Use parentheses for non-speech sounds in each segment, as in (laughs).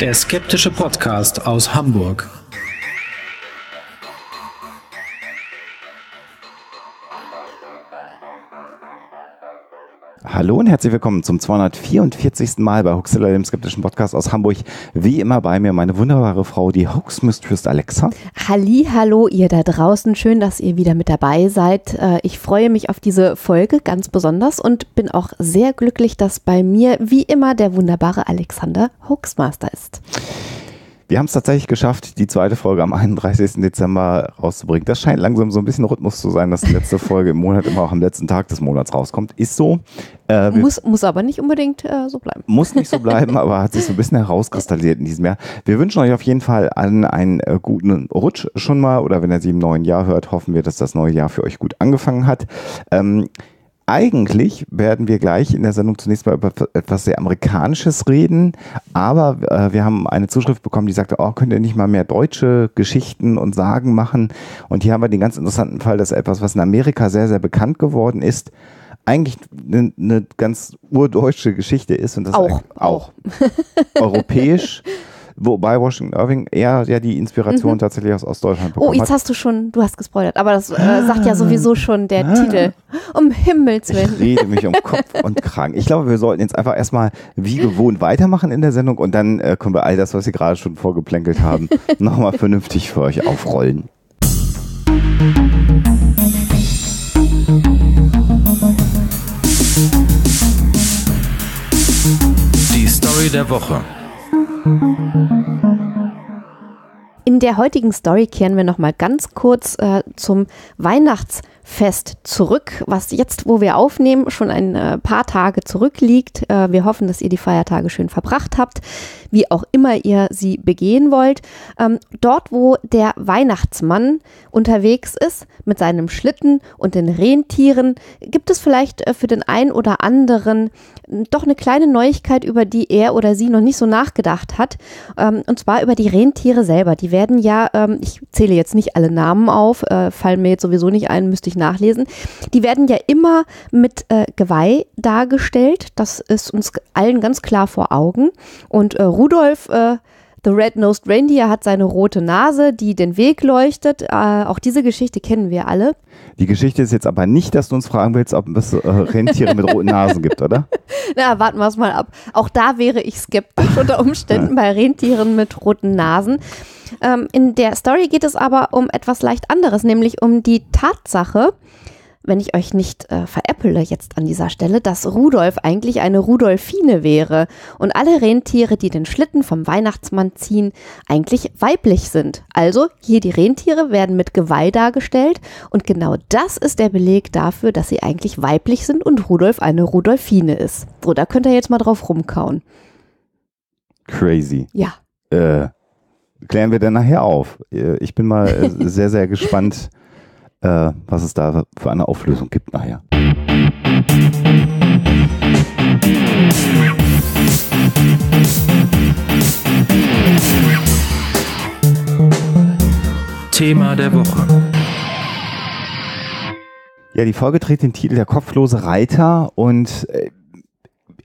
Der skeptische Podcast aus Hamburg. Hallo und herzlich willkommen zum 244. Mal bei Huxilla, dem skeptischen Podcast aus Hamburg. Wie immer bei mir meine wunderbare Frau, die Hoax Mistress Alexa. Halli, hallo ihr da draußen. Schön, dass ihr wieder mit dabei seid. Äh, ich freue mich auf diese Folge ganz besonders und bin auch sehr glücklich, dass bei mir wie immer der wunderbare Alexander Hoaxmaster ist. Wir haben es tatsächlich geschafft, die zweite Folge am 31. Dezember rauszubringen. Das scheint langsam so ein bisschen Rhythmus zu sein, dass die letzte (laughs) Folge im Monat immer auch am letzten Tag des Monats rauskommt. Ist so. Äh, muss, muss aber nicht unbedingt äh, so bleiben. Muss nicht so bleiben, (laughs) aber hat sich so ein bisschen herauskristallisiert in diesem Jahr. Wir wünschen euch auf jeden Fall allen einen äh, guten Rutsch schon mal. Oder wenn ihr sie im neuen Jahr hört, hoffen wir, dass das neue Jahr für euch gut angefangen hat. Ähm, eigentlich werden wir gleich in der Sendung zunächst mal über etwas sehr Amerikanisches reden, aber äh, wir haben eine Zuschrift bekommen, die sagte, oh, könnt ihr nicht mal mehr deutsche Geschichten und Sagen machen? Und hier haben wir den ganz interessanten Fall, dass etwas, was in Amerika sehr, sehr bekannt geworden ist, eigentlich eine, eine ganz urdeutsche Geschichte ist und das auch, auch, auch. (laughs) europäisch Wobei Washington Irving eher ja die Inspiration mhm. tatsächlich aus Ostdeutschland bekommen Oh, jetzt hat. hast du schon, du hast gespoilert, aber das äh, sagt ja sowieso schon der ah. Titel. Um Himmels Willen. Ich rede mich um Kopf und Kragen. Ich glaube, wir sollten jetzt einfach erstmal wie gewohnt weitermachen in der Sendung und dann äh, können wir all das, was wir gerade schon vorgeplänkelt haben, (laughs) nochmal vernünftig für euch aufrollen. Die Story der Woche. In der heutigen Story kehren wir noch mal ganz kurz äh, zum Weihnachts Fest zurück, was jetzt, wo wir aufnehmen, schon ein äh, paar Tage zurückliegt. Äh, wir hoffen, dass ihr die Feiertage schön verbracht habt, wie auch immer ihr sie begehen wollt. Ähm, dort, wo der Weihnachtsmann unterwegs ist mit seinem Schlitten und den Rentieren, gibt es vielleicht äh, für den einen oder anderen doch eine kleine Neuigkeit, über die er oder sie noch nicht so nachgedacht hat. Ähm, und zwar über die Rentiere selber. Die werden ja, ähm, ich zähle jetzt nicht alle Namen auf, fallen mir jetzt sowieso nicht ein, müsste ich nachlesen. Die werden ja immer mit äh, Geweih dargestellt. Das ist uns allen ganz klar vor Augen. Und äh, Rudolf, äh, The Red-Nosed Reindeer, hat seine rote Nase, die den Weg leuchtet. Äh, auch diese Geschichte kennen wir alle. Die Geschichte ist jetzt aber nicht, dass du uns fragen willst, ob es äh, Rentiere mit roten Nasen gibt, oder? (laughs) Na, warten wir es mal ab. Auch da wäre ich skeptisch unter Umständen bei Rentieren mit roten Nasen. Ähm, in der Story geht es aber um etwas leicht anderes, nämlich um die Tatsache, wenn ich euch nicht äh, veräpple jetzt an dieser Stelle, dass Rudolf eigentlich eine Rudolfine wäre und alle Rentiere, die den Schlitten vom Weihnachtsmann ziehen, eigentlich weiblich sind. Also hier die Rentiere werden mit Geweih dargestellt und genau das ist der Beleg dafür, dass sie eigentlich weiblich sind und Rudolf eine Rudolfine ist. So, da könnt ihr jetzt mal drauf rumkauen. Crazy. Ja. Äh, klären wir dann nachher auf. Äh, ich bin mal äh, (laughs) sehr, sehr gespannt, äh, was es da für eine Auflösung gibt nachher. Thema der Woche. Ja, die Folge trägt den Titel Der kopflose Reiter und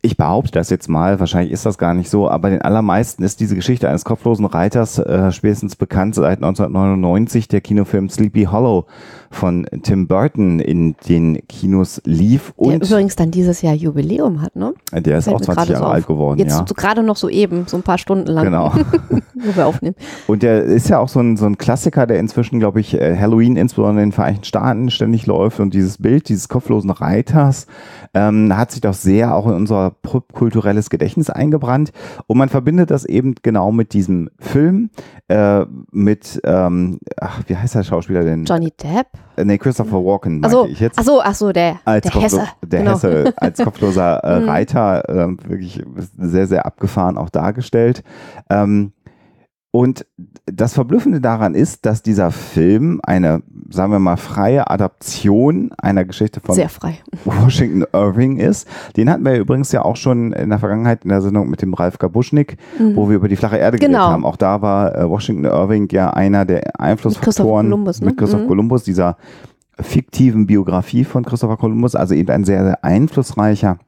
ich behaupte das jetzt mal, wahrscheinlich ist das gar nicht so, aber den allermeisten ist diese Geschichte eines kopflosen Reiters äh, spätestens bekannt seit 1999, der Kinofilm Sleepy Hollow von Tim Burton in den Kinos lief. Und der übrigens dann dieses Jahr Jubiläum hat, ne? Der ist auch 20 Jahre so alt geworden, Jetzt ja. So gerade noch so eben, so ein paar Stunden lang. Genau. (laughs) wo wir aufnehmen. Und der ist ja auch so ein, so ein Klassiker, der inzwischen, glaube ich, äh, Halloween insbesondere in den Vereinigten Staaten ständig läuft und dieses Bild dieses kopflosen Reiters ähm, hat sich doch sehr auch in unser popkulturelles Gedächtnis eingebrannt. Und man verbindet das eben genau mit diesem Film, äh, mit, ähm, ach, wie heißt der Schauspieler denn? Johnny Depp? Äh, nee, Christopher Walken, meinte so, ich jetzt. Achso, achso, der, als der Hesse. Der genau. Hesse, als (laughs) kopfloser äh, mhm. Reiter, äh, wirklich sehr, sehr abgefahren auch dargestellt. Ähm, und das Verblüffende daran ist, dass dieser Film eine, sagen wir mal, freie Adaption einer Geschichte von Washington Irving ist. Den hatten wir übrigens ja auch schon in der Vergangenheit in der Sendung mit dem Ralf Gabuschnik, mhm. wo wir über die flache Erde genau. geredet haben. Auch da war äh, Washington Irving ja einer der Einflussfaktoren mit Christoph Columbus, ne? mit Christoph mhm. Columbus dieser fiktiven Biografie von Christopher Columbus, also eben ein sehr, sehr einflussreicher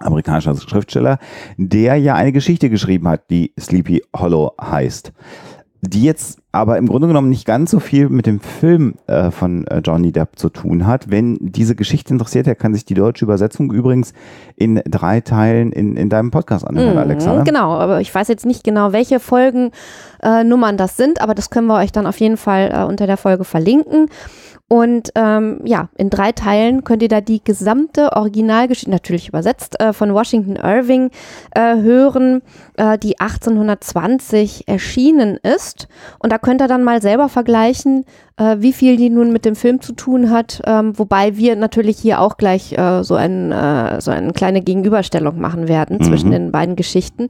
amerikanischer Schriftsteller, der ja eine Geschichte geschrieben hat, die Sleepy Hollow heißt die jetzt aber im Grunde genommen nicht ganz so viel mit dem Film äh, von äh, Johnny Depp zu tun hat. Wenn diese Geschichte interessiert, er kann sich die deutsche Übersetzung übrigens in drei Teilen in, in deinem Podcast anhören, mhm, Alexander. Genau, aber ich weiß jetzt nicht genau, welche Folgennummern äh, das sind, aber das können wir euch dann auf jeden Fall äh, unter der Folge verlinken. Und ähm, ja, in drei Teilen könnt ihr da die gesamte Originalgeschichte, natürlich übersetzt, äh, von Washington Irving äh, hören, äh, die 1820 erschienen ist. Und da könnt ihr dann mal selber vergleichen, äh, wie viel die nun mit dem Film zu tun hat. Ähm, wobei wir natürlich hier auch gleich äh, so, ein, äh, so eine kleine Gegenüberstellung machen werden mhm. zwischen den beiden Geschichten.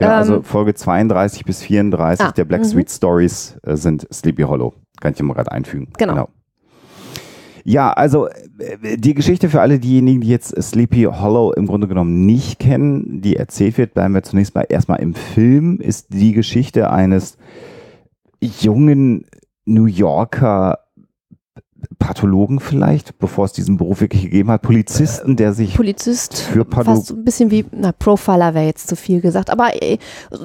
Ja, also ähm, Folge 32 bis 34 ah, der Black Street -hmm. Stories äh, sind Sleepy Hollow. Kann ich dir mal gerade einfügen. Genau. genau. Ja, also äh, die Geschichte für alle diejenigen, die jetzt Sleepy Hollow im Grunde genommen nicht kennen, die erzählt wird, bleiben wir zunächst mal erstmal im Film, ist die Geschichte eines jungen New Yorker Pathologen vielleicht, bevor es diesen Beruf wirklich gegeben hat, Polizisten, der sich Polizist für Pathologen fast so ein bisschen wie na Profiler wäre jetzt zu viel gesagt, aber äh,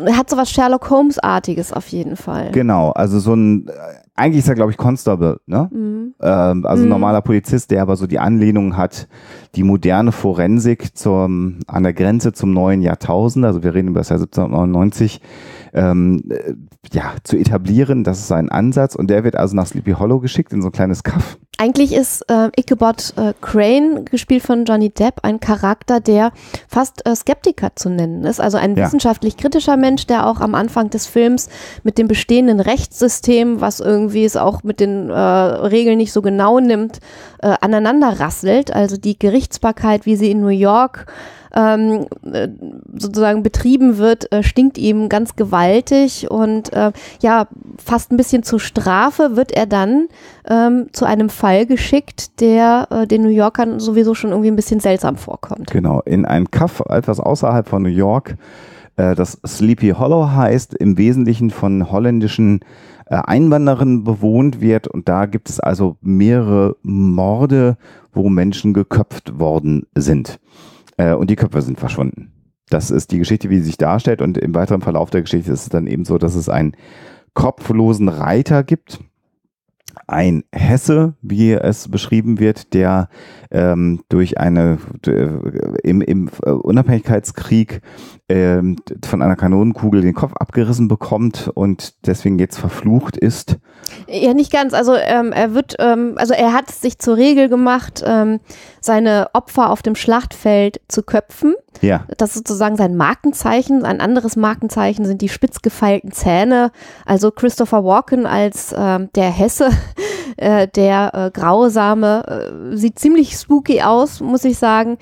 er hat so was Sherlock Holmes artiges auf jeden Fall. Genau, also so ein eigentlich ist er, glaube ich, Constable, ne? Mhm. Ähm, also mhm. normaler Polizist, der aber so die Anlehnung hat, die moderne Forensik zum, an der Grenze zum neuen Jahrtausend, also wir reden über das Jahr 1799, ähm, äh, ja, zu etablieren. Das ist sein Ansatz und der wird also nach Sleepy Hollow geschickt in so ein kleines Kaff. Eigentlich ist äh, Ichabod äh, Crane, gespielt von Johnny Depp, ein Charakter, der fast äh, Skeptiker zu nennen ist. Also ein ja. wissenschaftlich kritischer Mensch, der auch am Anfang des Films mit dem bestehenden Rechtssystem, was irgendwie es auch mit den äh, Regeln nicht so genau nimmt, äh, aneinander rasselt. Also die Gerichtsbarkeit, wie sie in New York ähm, äh, sozusagen betrieben wird, äh, stinkt ihm ganz gewaltig und äh, ja, fast ein bisschen zur Strafe wird er dann ähm, zu einem Fall geschickt, der äh, den New Yorkern sowieso schon irgendwie ein bisschen seltsam vorkommt. Genau, in ein Kaff etwas außerhalb von New York, äh, das Sleepy Hollow heißt, im Wesentlichen von holländischen äh, Einwanderern bewohnt wird und da gibt es also mehrere Morde, wo Menschen geköpft worden sind. Äh, und die Köpfe sind verschwunden. Das ist die Geschichte, wie sie sich darstellt. Und im weiteren Verlauf der Geschichte ist es dann eben so, dass es einen kopflosen Reiter gibt. Ein Hesse, wie es beschrieben wird, der ähm, durch eine äh, im, im äh, Unabhängigkeitskrieg äh, von einer Kanonenkugel den Kopf abgerissen bekommt und deswegen jetzt verflucht ist. Ja, nicht ganz. Also ähm, er wird, ähm, also er hat sich zur Regel gemacht, ähm, seine Opfer auf dem Schlachtfeld zu köpfen. Ja. Das ist sozusagen sein Markenzeichen. Ein anderes Markenzeichen sind die spitz gefeilten Zähne. Also Christopher Walken als ähm, der Hesse, (laughs) äh, der äh, grausame, äh, sieht ziemlich spooky aus, muss ich sagen.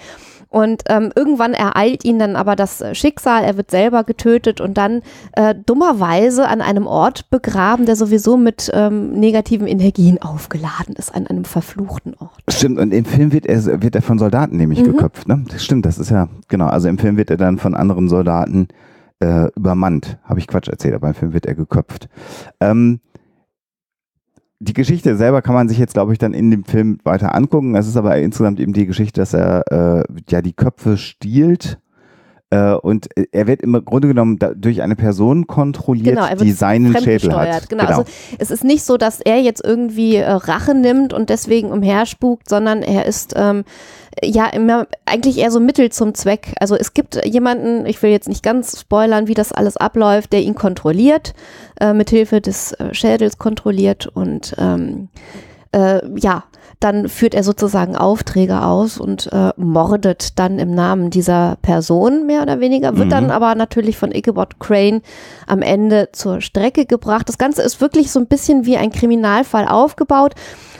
Und ähm, irgendwann ereilt ihn dann aber das Schicksal, er wird selber getötet und dann äh, dummerweise an einem Ort begraben, der sowieso mit ähm, negativen Energien aufgeladen ist, an einem verfluchten Ort. Stimmt, und im Film wird er, wird er von Soldaten nämlich mhm. geköpft, ne? Das stimmt, das ist ja, genau, also im Film wird er dann von anderen Soldaten äh, übermannt. Habe ich Quatsch erzählt, aber im Film wird er geköpft. Ähm, die Geschichte selber kann man sich jetzt, glaube ich, dann in dem Film weiter angucken. Es ist aber insgesamt eben die Geschichte, dass er äh, ja die Köpfe stiehlt und er wird im Grunde genommen durch eine Person kontrolliert, genau, die seinen Schädel hat. Genau. genau. Also es ist nicht so, dass er jetzt irgendwie äh, Rache nimmt und deswegen umherspukt, sondern er ist ähm, ja immer eigentlich eher so Mittel zum Zweck. Also es gibt jemanden, ich will jetzt nicht ganz spoilern, wie das alles abläuft, der ihn kontrolliert, äh, mithilfe des äh, Schädels kontrolliert und ähm, äh, ja, dann führt er sozusagen Aufträge aus und äh, mordet dann im Namen dieser Person mehr oder weniger, wird mhm. dann aber natürlich von Ichabod Crane am Ende zur Strecke gebracht. Das Ganze ist wirklich so ein bisschen wie ein Kriminalfall aufgebaut.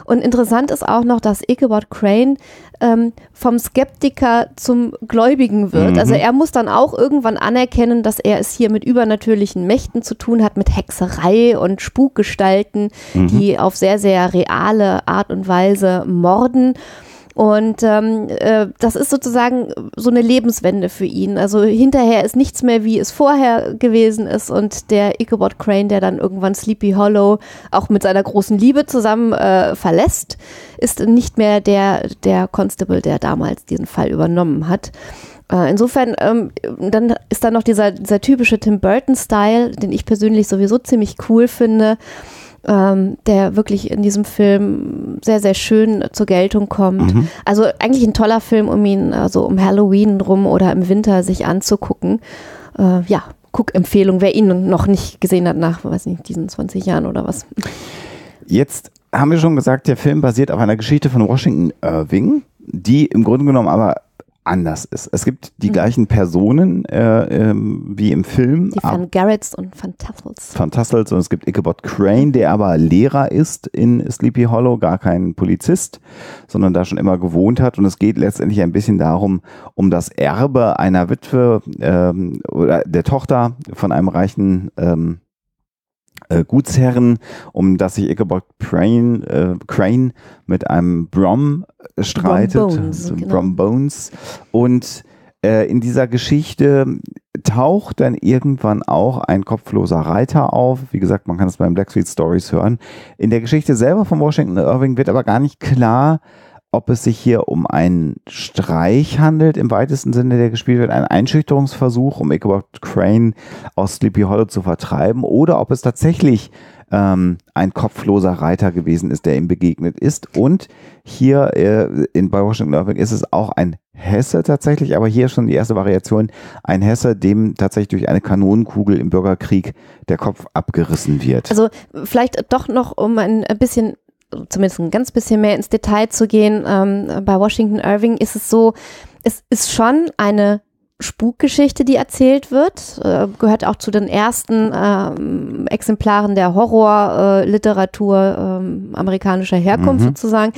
Und interessant ist auch noch, dass Ichabod Crane ähm, vom Skeptiker zum Gläubigen wird. Mhm. Also er muss dann auch irgendwann anerkennen, dass er es hier mit übernatürlichen Mächten zu tun hat, mit Hexerei und Spukgestalten, mhm. die auf sehr, sehr reale Art und Weise morden. Und ähm, äh, das ist sozusagen so eine Lebenswende für ihn. Also hinterher ist nichts mehr, wie es vorher gewesen ist. Und der Ichabod Crane, der dann irgendwann Sleepy Hollow auch mit seiner großen Liebe zusammen äh, verlässt, ist nicht mehr der, der Constable, der damals diesen Fall übernommen hat. Äh, insofern, ähm, dann ist da noch dieser, dieser typische Tim Burton-Style, den ich persönlich sowieso ziemlich cool finde, ähm, der wirklich in diesem Film sehr, sehr schön zur Geltung kommt. Mhm. Also eigentlich ein toller Film, um ihn also um Halloween rum oder im Winter sich anzugucken. Äh, ja, Guck-Empfehlung, wer ihn noch nicht gesehen hat nach, weiß nicht, diesen 20 Jahren oder was. Jetzt haben wir schon gesagt, der Film basiert auf einer Geschichte von Washington Irving, die im Grunde genommen aber anders ist. Es gibt die Mhm. gleichen Personen äh, ähm, wie im Film. Die Van Garretts und Van Tassels. Van Tassels und es gibt Ichabod Crane, der aber Lehrer ist in Sleepy Hollow, gar kein Polizist, sondern da schon immer gewohnt hat. Und es geht letztendlich ein bisschen darum, um das Erbe einer Witwe ähm, oder der Tochter von einem reichen ähm, äh, Gutsherren, um das sich Ichabod Crane, äh, Crane mit einem Brom äh, streitet. Bones, so genau. Brom Bones. Und äh, in dieser Geschichte taucht dann irgendwann auch ein kopfloser Reiter auf. Wie gesagt, man kann es beim Blackstreet Stories hören. In der Geschichte selber von Washington Irving wird aber gar nicht klar, ob es sich hier um einen Streich handelt, im weitesten Sinne, der gespielt wird, ein Einschüchterungsversuch, um Ichabod Crane aus Sleepy Hollow zu vertreiben, oder ob es tatsächlich ähm, ein kopfloser Reiter gewesen ist, der ihm begegnet ist. Und hier äh, in, bei Washington Irving ist es auch ein Hesse tatsächlich, aber hier schon die erste Variation, ein Hesse, dem tatsächlich durch eine Kanonenkugel im Bürgerkrieg der Kopf abgerissen wird. Also vielleicht doch noch, um ein bisschen, zumindest ein ganz bisschen mehr ins Detail zu gehen, ähm, bei Washington Irving ist es so, es ist schon eine Spukgeschichte, die erzählt wird, äh, gehört auch zu den ersten ähm, Exemplaren der Horrorliteratur ähm, amerikanischer Herkunft Mhm. sozusagen.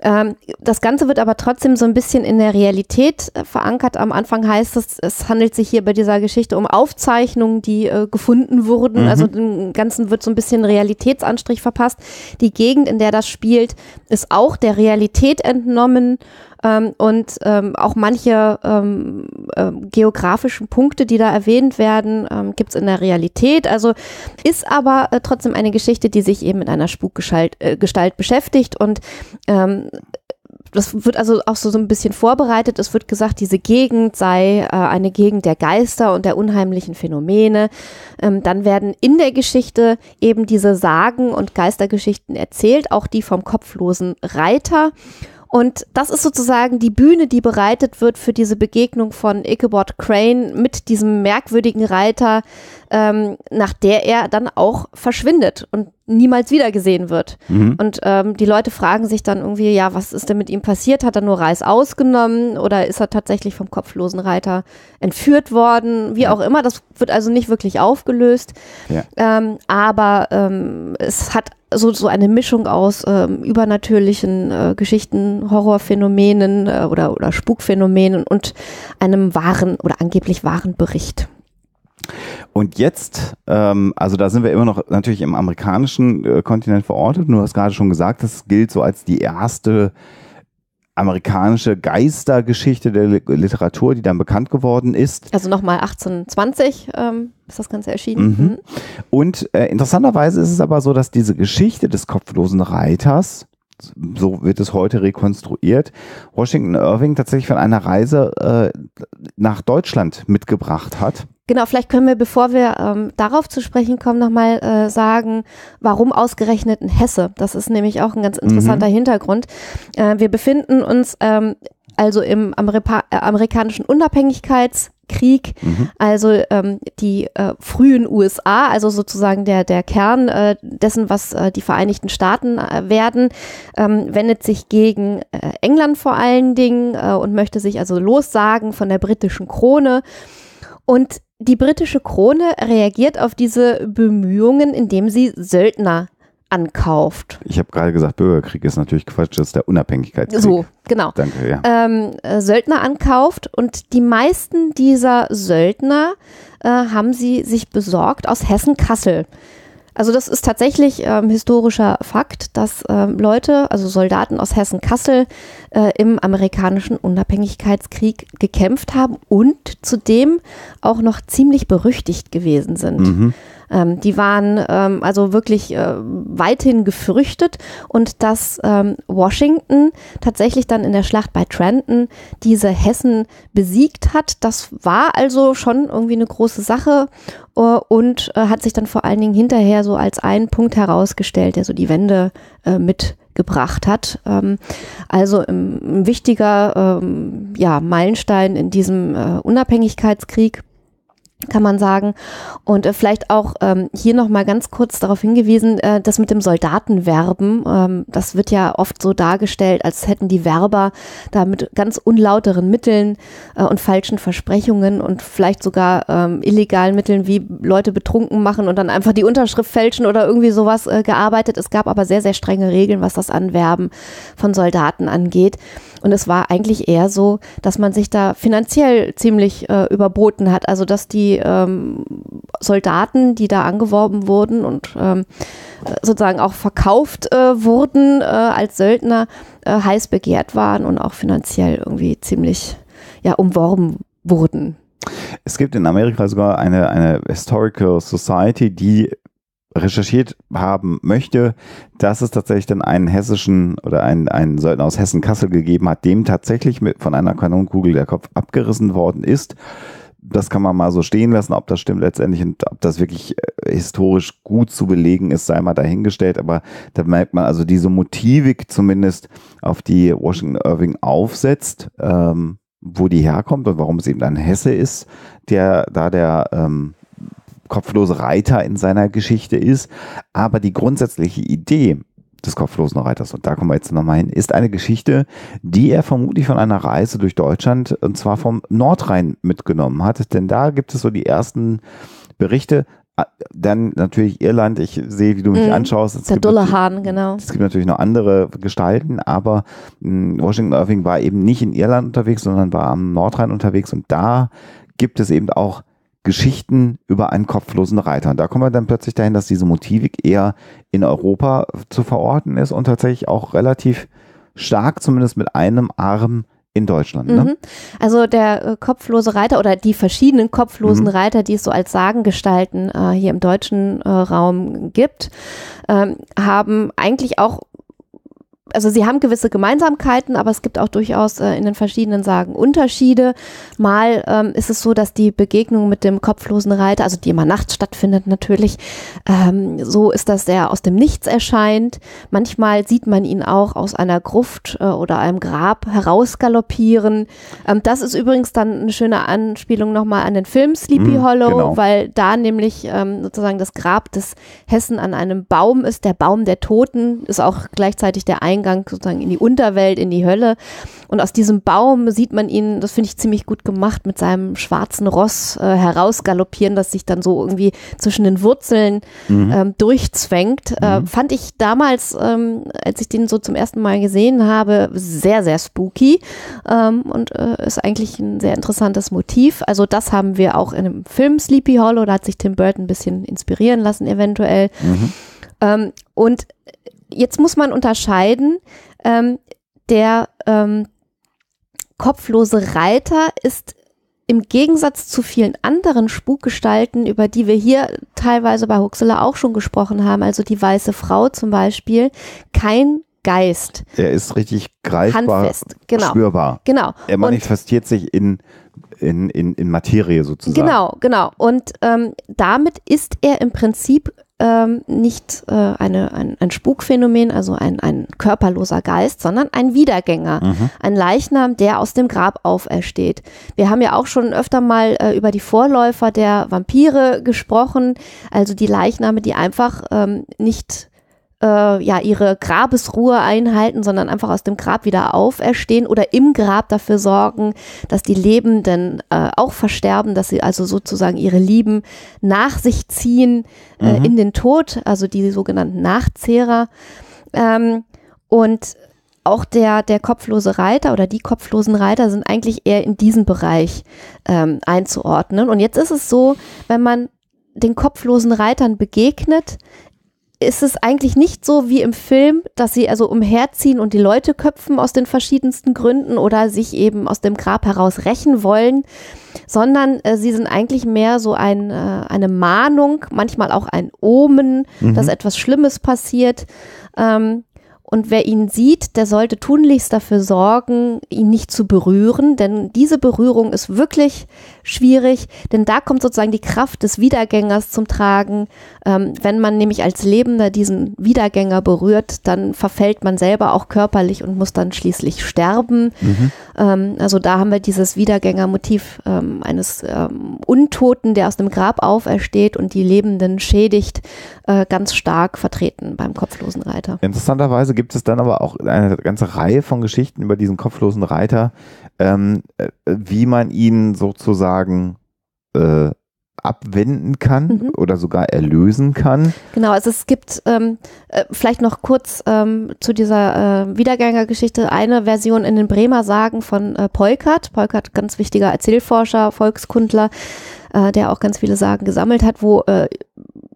Ähm, das Ganze wird aber trotzdem so ein bisschen in der Realität äh, verankert. Am Anfang heißt es, es handelt sich hier bei dieser Geschichte um Aufzeichnungen, die äh, gefunden wurden. Mhm. Also dem Ganzen wird so ein bisschen Realitätsanstrich verpasst. Die Gegend, in der das spielt, ist auch der Realität entnommen. Ähm, und ähm, auch manche ähm, ähm, geografischen Punkte, die da erwähnt werden, ähm, gibt es in der Realität. Also ist aber äh, trotzdem eine Geschichte, die sich eben mit einer Spukgestalt äh, beschäftigt und ähm, das wird also auch so, so ein bisschen vorbereitet. Es wird gesagt, diese Gegend sei äh, eine Gegend der Geister und der unheimlichen Phänomene. Ähm, dann werden in der Geschichte eben diese Sagen und Geistergeschichten erzählt, auch die vom kopflosen Reiter. Und das ist sozusagen die Bühne, die bereitet wird für diese Begegnung von Ichabod Crane mit diesem merkwürdigen Reiter, ähm, nach der er dann auch verschwindet und niemals wiedergesehen wird. Mhm. Und ähm, die Leute fragen sich dann irgendwie, ja, was ist denn mit ihm passiert? Hat er nur Reis ausgenommen oder ist er tatsächlich vom kopflosen Reiter entführt worden? Wie auch immer, das wird also nicht wirklich aufgelöst. Ja. Ähm, aber ähm, es hat so, so eine Mischung aus ähm, übernatürlichen äh, Geschichten, Horrorphänomenen äh, oder, oder Spukphänomenen und einem wahren oder angeblich wahren Bericht. Und jetzt, ähm, also da sind wir immer noch natürlich im amerikanischen äh, Kontinent verortet. Du hast gerade schon gesagt, das gilt so als die erste amerikanische Geistergeschichte der Li- Literatur, die dann bekannt geworden ist. Also nochmal 1820 ähm, ist das Ganze erschienen. Mhm. Mhm. Und äh, interessanterweise ist es aber so, dass diese Geschichte des kopflosen Reiters, so wird es heute rekonstruiert, Washington Irving tatsächlich von einer Reise äh, nach Deutschland mitgebracht hat. Genau, vielleicht können wir, bevor wir ähm, darauf zu sprechen kommen, nochmal äh, sagen, warum ausgerechnet in Hesse. Das ist nämlich auch ein ganz interessanter Hintergrund. Äh, wir befinden uns ähm, also im Amerika äh, amerikanischen Unabhängigkeitskrieg, also ähm, die äh, frühen USA, also sozusagen der, der Kern äh, dessen, was äh, die Vereinigten Staaten äh, werden, ähm, wendet sich gegen äh, England vor allen Dingen äh, und möchte sich also lossagen von der britischen Krone. Und die britische Krone reagiert auf diese Bemühungen, indem sie Söldner ankauft. Ich habe gerade gesagt, Bürgerkrieg ist natürlich Quatsch, das ist der Unabhängigkeitskrieg. So, genau. Danke, ja. Ähm, äh, Söldner ankauft und die meisten dieser Söldner äh, haben sie sich besorgt aus Hessen-Kassel. Also das ist tatsächlich ähm, historischer Fakt, dass ähm, Leute, also Soldaten aus Hessen-Kassel äh, im amerikanischen Unabhängigkeitskrieg gekämpft haben und zudem auch noch ziemlich berüchtigt gewesen sind. Mhm. Ähm, die waren ähm, also wirklich äh, weithin gefürchtet und dass ähm, Washington tatsächlich dann in der Schlacht bei Trenton diese Hessen besiegt hat, das war also schon irgendwie eine große Sache äh, und äh, hat sich dann vor allen Dingen hinterher so als ein Punkt herausgestellt, der so die Wende äh, mitgebracht hat. Ähm, also ein, ein wichtiger ähm, ja, Meilenstein in diesem äh, Unabhängigkeitskrieg kann man sagen. Und äh, vielleicht auch ähm, hier nochmal ganz kurz darauf hingewiesen, äh, das mit dem Soldatenwerben, ähm, das wird ja oft so dargestellt, als hätten die Werber da mit ganz unlauteren Mitteln äh, und falschen Versprechungen und vielleicht sogar ähm, illegalen Mitteln wie Leute betrunken machen und dann einfach die Unterschrift fälschen oder irgendwie sowas äh, gearbeitet. Es gab aber sehr, sehr strenge Regeln, was das Anwerben von Soldaten angeht. Und es war eigentlich eher so, dass man sich da finanziell ziemlich äh, überboten hat. Also dass die ähm, Soldaten, die da angeworben wurden und ähm, sozusagen auch verkauft äh, wurden äh, als Söldner, äh, heiß begehrt waren und auch finanziell irgendwie ziemlich ja, umworben wurden. Es gibt in Amerika sogar eine, eine Historical Society, die recherchiert haben möchte, dass es tatsächlich dann einen hessischen oder einen, einen Söldner aus Hessen-Kassel gegeben hat, dem tatsächlich mit, von einer Kanonenkugel der Kopf abgerissen worden ist. Das kann man mal so stehen lassen, ob das stimmt letztendlich und ob das wirklich äh, historisch gut zu belegen ist, sei mal dahingestellt. Aber da merkt man also diese Motivik zumindest, auf die Washington Irving aufsetzt, ähm, wo die herkommt und warum es eben ein Hesse ist, der da der ähm, kopflose Reiter in seiner Geschichte ist. Aber die grundsätzliche Idee des kopflosen Reiters, und da kommen wir jetzt nochmal hin, ist eine Geschichte, die er vermutlich von einer Reise durch Deutschland und zwar vom Nordrhein mitgenommen hat. Denn da gibt es so die ersten Berichte, ah, dann natürlich Irland, ich sehe, wie du mich mhm. anschaust. Es der Dullehahn, genau. Es gibt natürlich noch andere Gestalten, aber mh, Washington Irving war eben nicht in Irland unterwegs, sondern war am Nordrhein unterwegs und da gibt es eben auch Geschichten über einen kopflosen Reiter. Und da kommen wir dann plötzlich dahin, dass diese Motivik eher in Europa zu verorten ist und tatsächlich auch relativ stark, zumindest mit einem Arm in Deutschland. Ne? Mhm. Also der äh, kopflose Reiter oder die verschiedenen kopflosen mhm. Reiter, die es so als Sagengestalten äh, hier im deutschen äh, Raum gibt, ähm, haben eigentlich auch also sie haben gewisse Gemeinsamkeiten, aber es gibt auch durchaus äh, in den verschiedenen Sagen Unterschiede. Mal ähm, ist es so, dass die Begegnung mit dem kopflosen Reiter, also die immer nachts stattfindet natürlich, ähm, so ist, dass er aus dem Nichts erscheint. Manchmal sieht man ihn auch aus einer Gruft äh, oder einem Grab herausgaloppieren. Ähm, das ist übrigens dann eine schöne Anspielung nochmal an den Film Sleepy mm, Hollow, genau. weil da nämlich ähm, sozusagen das Grab des Hessen an einem Baum ist. Der Baum der Toten ist auch gleichzeitig der Eingang Eingang sozusagen in die Unterwelt, in die Hölle. Und aus diesem Baum sieht man ihn, das finde ich ziemlich gut gemacht, mit seinem schwarzen Ross äh, herausgaloppieren, das sich dann so irgendwie zwischen den Wurzeln mhm. ähm, durchzwängt. Äh, mhm. fand ich damals, ähm, als ich den so zum ersten Mal gesehen habe, sehr, sehr spooky ähm, und äh, ist eigentlich ein sehr interessantes Motiv. Also das haben wir auch in dem Film Sleepy Hollow, da hat sich Tim Burton ein bisschen inspirieren lassen eventuell. Mhm. Ähm, und jetzt muss man unterscheiden, ähm, der ähm, kopflose Reiter ist im Gegensatz zu vielen anderen Spukgestalten, über die wir hier teilweise bei Huxela auch schon gesprochen haben, also die weiße Frau zum Beispiel, kein Geist. Er ist richtig greifbar, Handfest. Genau. spürbar. Genau. Er manifestiert Und sich in, in, in, in Materie sozusagen. Genau, genau. Und ähm, damit ist er im Prinzip ähm, nicht äh, eine, ein, ein Spukphänomen, also ein, ein körperloser Geist, sondern ein Wiedergänger, mhm. ein Leichnam, der aus dem Grab aufersteht. Wir haben ja auch schon öfter mal äh, über die Vorläufer der Vampire gesprochen, also die Leichname, die einfach ähm, nicht äh, ja ihre Grabesruhe einhalten, sondern einfach aus dem Grab wieder auferstehen oder im Grab dafür sorgen, dass die Lebenden äh, auch versterben, dass sie also sozusagen ihre Lieben nach sich ziehen äh, mhm. in den Tod, also die sogenannten Nachzehrer. Ähm, und auch der, der kopflose Reiter oder die kopflosen Reiter sind eigentlich eher in diesen Bereich ähm, einzuordnen. Und jetzt ist es so, wenn man den kopflosen Reitern begegnet, ist es eigentlich nicht so wie im Film, dass sie also umherziehen und die Leute köpfen aus den verschiedensten Gründen oder sich eben aus dem Grab heraus rächen wollen, sondern äh, sie sind eigentlich mehr so ein, äh, eine Mahnung, manchmal auch ein Omen, mhm. dass etwas Schlimmes passiert. Ähm, und wer ihn sieht, der sollte tunlichst dafür sorgen, ihn nicht zu berühren, denn diese Berührung ist wirklich schwierig, denn da kommt sozusagen die Kraft des Wiedergängers zum Tragen. Ähm, wenn man nämlich als Lebender diesen Wiedergänger berührt, dann verfällt man selber auch körperlich und muss dann schließlich sterben. Mhm. Ähm, also da haben wir dieses Wiedergängermotiv ähm, eines ähm, Untoten, der aus dem Grab aufersteht und die Lebenden schädigt, äh, ganz stark vertreten beim kopflosen Reiter. Interessanterweise gibt es dann aber auch eine ganze Reihe von Geschichten über diesen kopflosen Reiter, ähm, äh, wie man ihn sozusagen äh, abwenden kann mhm. oder sogar erlösen kann. Genau, also es gibt ähm, äh, vielleicht noch kurz ähm, zu dieser äh, Wiedergängergeschichte eine Version in den Bremer Sagen von äh, Polkert. Polkert, ganz wichtiger Erzählforscher, Volkskundler, äh, der auch ganz viele Sagen gesammelt hat, wo äh,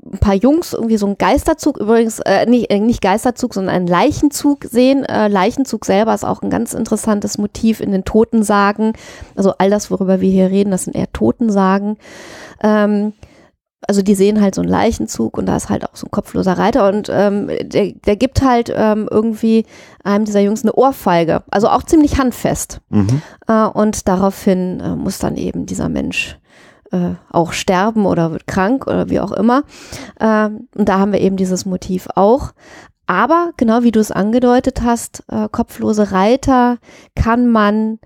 ein paar Jungs irgendwie so einen Geisterzug, übrigens äh, nicht, äh, nicht Geisterzug, sondern einen Leichenzug sehen. Äh, Leichenzug selber ist auch ein ganz interessantes Motiv in den Totensagen. Also all das, worüber wir hier reden, das sind eher Totensagen. Ähm, also die sehen halt so einen Leichenzug und da ist halt auch so ein kopfloser Reiter und ähm, der, der gibt halt ähm, irgendwie einem dieser Jungs eine Ohrfeige, also auch ziemlich handfest. Mhm. Äh, und daraufhin äh, muss dann eben dieser Mensch äh, auch sterben oder wird krank oder wie auch immer. Äh, und da haben wir eben dieses Motiv auch. Aber genau wie du es angedeutet hast, äh, kopflose Reiter kann man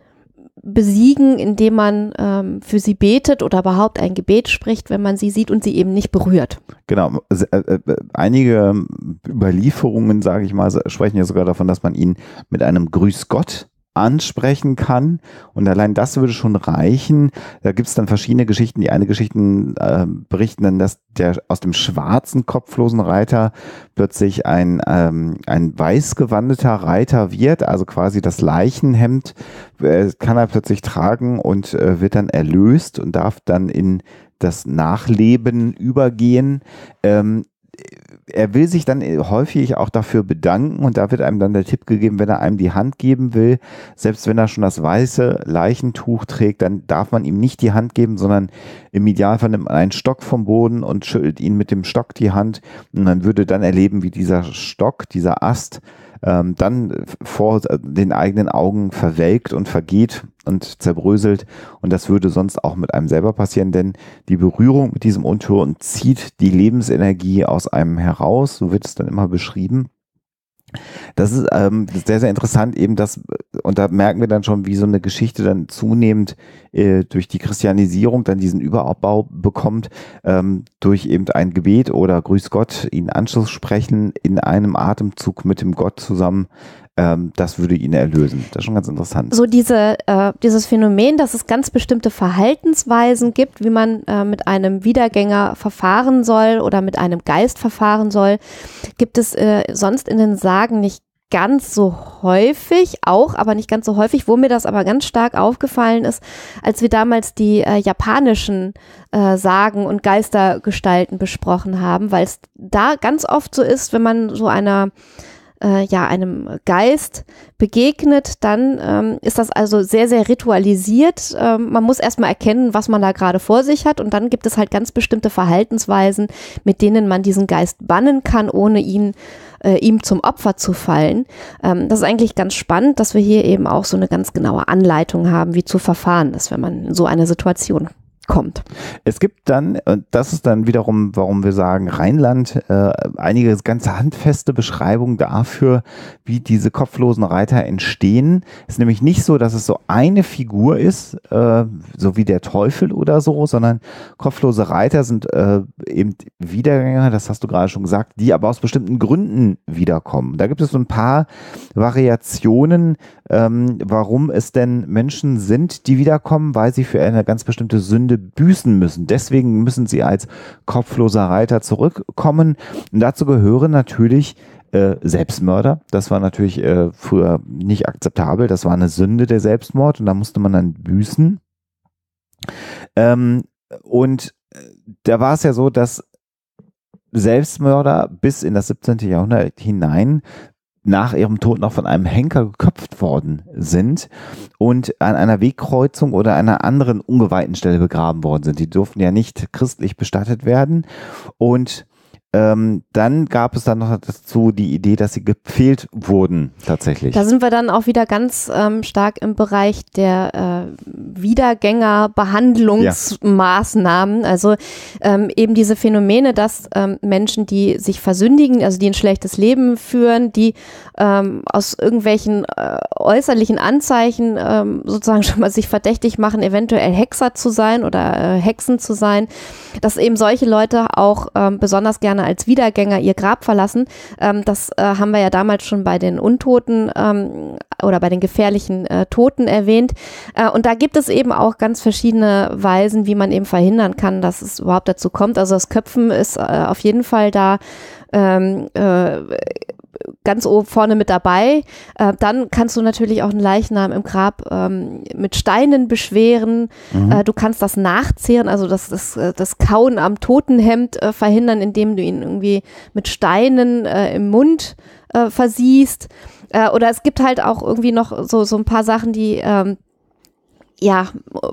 besiegen, indem man ähm, für sie betet oder überhaupt ein Gebet spricht, wenn man sie sieht und sie eben nicht berührt. Genau. Äh, äh, einige Überlieferungen, sage ich mal, sprechen ja sogar davon, dass man ihn mit einem Grüß Gott ansprechen kann. Und allein das würde schon reichen. Da gibt es dann verschiedene Geschichten. Die eine Geschichten äh, berichten dann, dass der aus dem schwarzen kopflosen Reiter plötzlich ein, ähm, ein weiß gewandeter Reiter wird, also quasi das Leichenhemd äh, kann er plötzlich tragen und äh, wird dann erlöst und darf dann in das Nachleben übergehen. Ähm, er will sich dann häufig auch dafür bedanken und da wird einem dann der Tipp gegeben, wenn er einem die Hand geben will, selbst wenn er schon das weiße Leichentuch trägt, dann darf man ihm nicht die Hand geben, sondern im Idealfall nimmt man einen Stock vom Boden und schüttelt ihn mit dem Stock die Hand und man würde dann erleben, wie dieser Stock, dieser Ast ähm, dann vor den eigenen Augen verwelkt und vergeht und zerbröselt. Und das würde sonst auch mit einem selber passieren, denn die Berührung mit diesem Untoten zieht die Lebensenergie aus einem heraus, so wird es dann immer beschrieben. Das ist ähm, sehr, sehr interessant, eben das, und da merken wir dann schon, wie so eine Geschichte dann zunehmend äh, durch die Christianisierung dann diesen Überabbau bekommt, ähm, durch eben ein Gebet oder Grüß Gott, ihn Anschluss sprechen in einem Atemzug mit dem Gott zusammen, ähm, das würde ihn erlösen. Das ist schon ganz interessant. So diese, äh, dieses Phänomen, dass es ganz bestimmte Verhaltensweisen gibt, wie man äh, mit einem Wiedergänger verfahren soll oder mit einem Geist verfahren soll, gibt es äh, sonst in den Sagen nicht ganz so häufig, auch, aber nicht ganz so häufig, wo mir das aber ganz stark aufgefallen ist, als wir damals die äh, japanischen äh, Sagen und Geistergestalten besprochen haben, weil es da ganz oft so ist, wenn man so einer äh, ja einem Geist begegnet, dann ähm, ist das also sehr, sehr ritualisiert. Ähm, man muss erstmal erkennen, was man da gerade vor sich hat und dann gibt es halt ganz bestimmte Verhaltensweisen, mit denen man diesen Geist bannen kann, ohne ihn äh, ihm zum Opfer zu fallen. Ähm, das ist eigentlich ganz spannend, dass wir hier eben auch so eine ganz genaue Anleitung haben, wie zu verfahren ist, wenn man in so eine Situation kommt. Es gibt dann, und das ist dann wiederum, warum wir sagen Rheinland, äh, einige ganz handfeste Beschreibungen dafür, wie diese kopflosen Reiter entstehen. Es ist nämlich nicht so, dass es so eine Figur ist, äh, so wie der Teufel oder so, sondern kopflose Reiter sind äh, eben Wiedergänger, das hast du gerade schon gesagt, die aber aus bestimmten Gründen wiederkommen. Da gibt es so ein paar Variationen, ähm, warum es denn Menschen sind, die wiederkommen, weil sie für eine ganz bestimmte Sünde büßen müssen. Deswegen müssen sie als kopfloser Reiter zurückkommen. Und dazu gehören natürlich äh, Selbstmörder. Das war natürlich äh, früher nicht akzeptabel. Das war eine Sünde der Selbstmord und da musste man dann büßen. Ähm, und äh, da war es ja so, dass Selbstmörder bis in das 17. Jahrhundert hinein nach ihrem Tod noch von einem Henker geköpft worden sind und an einer Wegkreuzung oder einer anderen ungeweihten Stelle begraben worden sind. Die durften ja nicht christlich bestattet werden und ähm, dann gab es dann noch dazu die Idee, dass sie gepfählt wurden tatsächlich. Da sind wir dann auch wieder ganz ähm, stark im Bereich der äh, Wiedergängerbehandlungsmaßnahmen. Ja. Also ähm, eben diese Phänomene, dass ähm, Menschen, die sich versündigen, also die ein schlechtes Leben führen, die ähm, aus irgendwelchen äh, äußerlichen Anzeichen ähm, sozusagen (laughs) schon mal sich verdächtig machen, eventuell Hexer zu sein oder äh, Hexen zu sein, dass eben solche Leute auch besonders gerne als Wiedergänger ihr Grab verlassen. Ähm, das äh, haben wir ja damals schon bei den Untoten ähm, oder bei den gefährlichen äh, Toten erwähnt. Äh, und da gibt es eben auch ganz verschiedene Weisen, wie man eben verhindern kann, dass es überhaupt dazu kommt. Also das Köpfen ist äh, auf jeden Fall da. Ähm, äh, ganz oben vorne mit dabei. Äh, dann kannst du natürlich auch einen Leichnam im Grab ähm, mit Steinen beschweren. Mhm. Äh, du kannst das nachzehren, also das, das, äh, das Kauen am Totenhemd äh, verhindern, indem du ihn irgendwie mit Steinen äh, im Mund äh, versiehst. oder es gibt halt auch irgendwie noch so, so ein paar Sachen, die ähm, ja,